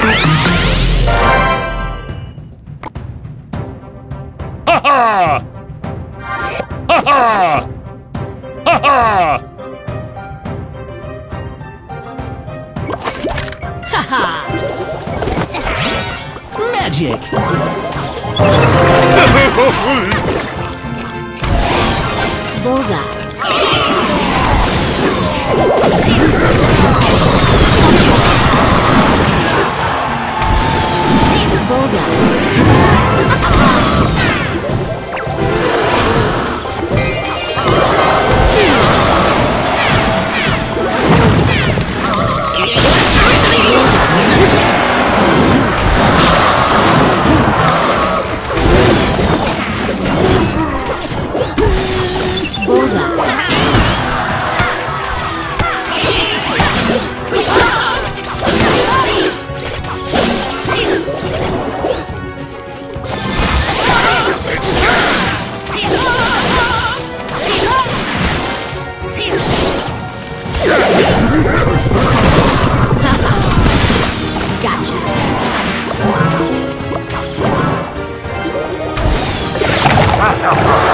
Ha ha! Ha ha! Ha ha! Magic! Bullseye. Oh,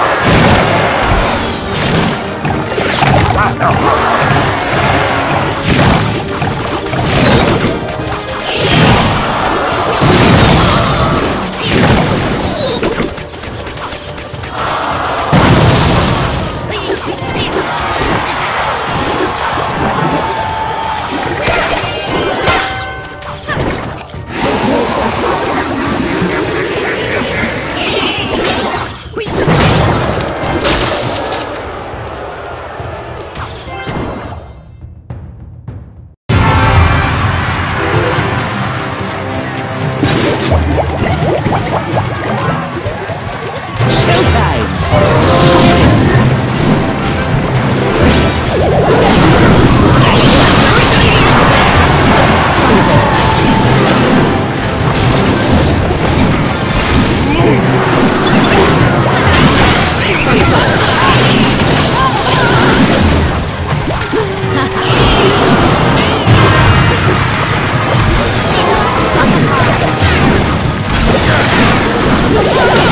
Whoa!